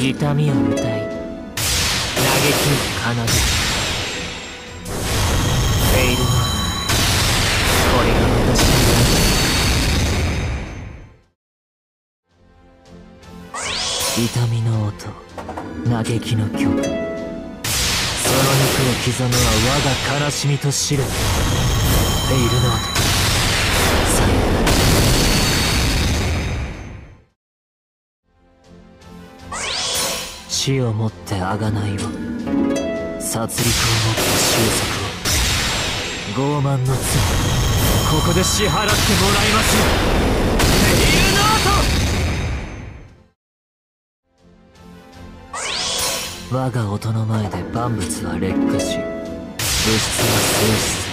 痛みを歌い嘆きを奏で。フェイルノこれが私の痛みの音。嘆きの曲。その肉を刻むは我が悲しみと知るフェイルノート死をもって贖いを。殺戮をもって収束を。傲慢の罪。ここで支払ってもらいます。よフェイルノート我が音の前で万物は劣化し物質は静止